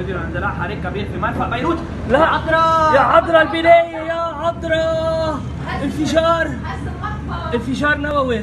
فيديو اندلاع حريق كبير في مرفأ بيروت. لا. يا عطرة يا عذرا البناية يا عذرا. انفجار. انفجار نووي.